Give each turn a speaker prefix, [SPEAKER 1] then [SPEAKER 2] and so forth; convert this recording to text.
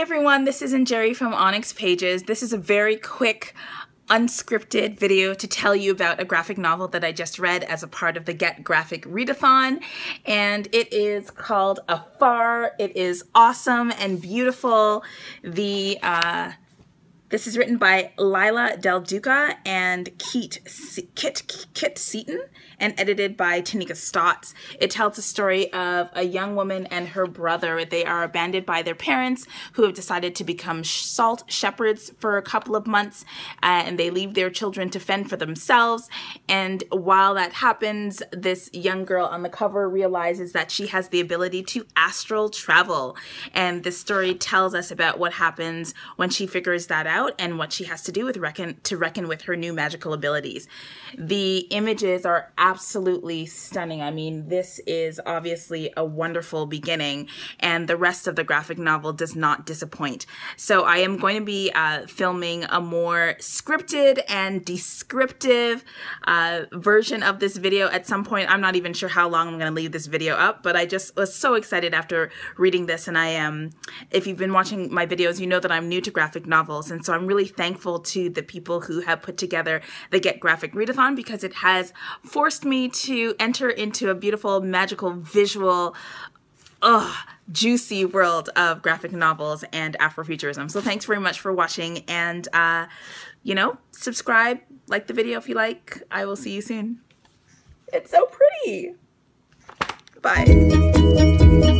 [SPEAKER 1] everyone, this is Jerry from Onyx Pages. This is a very quick unscripted video to tell you about a graphic novel that I just read as a part of the Get Graphic Readathon. And it is called Afar. It is awesome and beautiful. The uh, this is written by Leila Del Duca and Kit, Kit, Kit Seaton and edited by Taneka Stotts. It tells the story of a young woman and her brother. They are abandoned by their parents who have decided to become salt shepherds for a couple of months uh, and they leave their children to fend for themselves. And while that happens, this young girl on the cover realizes that she has the ability to astral travel. And this story tells us about what happens when she figures that out out and what she has to do with reckon to reckon with her new magical abilities. The images are absolutely stunning. I mean, this is obviously a wonderful beginning and the rest of the graphic novel does not disappoint. So I am going to be uh, filming a more scripted and descriptive uh, version of this video at some point. I'm not even sure how long I'm going to leave this video up, but I just was so excited after reading this and I am, if you've been watching my videos, you know that I'm new to graphic novels and so I'm really thankful to the people who have put together the Get Graphic Readathon because it has forced me to enter into a beautiful, magical, visual, ugh, juicy world of graphic novels and Afrofuturism. So thanks very much for watching and, uh, you know, subscribe, like the video if you like. I will see you soon. It's so pretty. Bye.